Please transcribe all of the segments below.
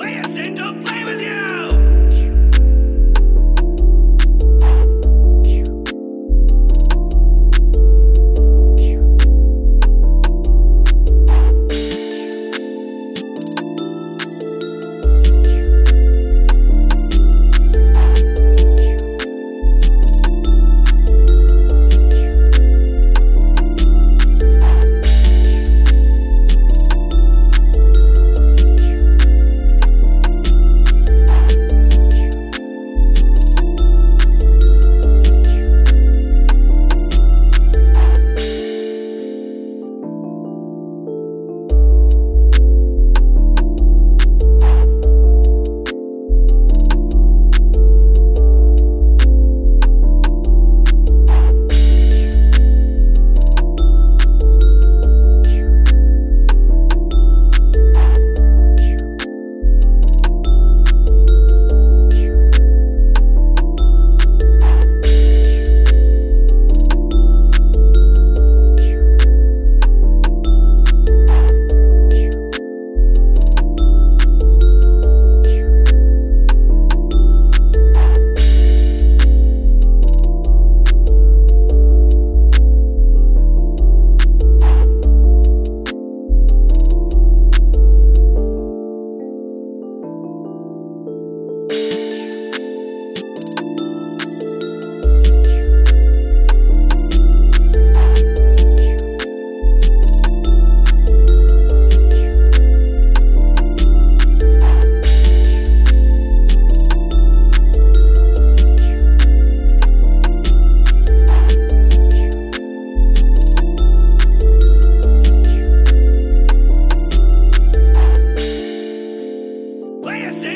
Listen to play with you!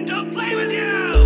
Don't play with you!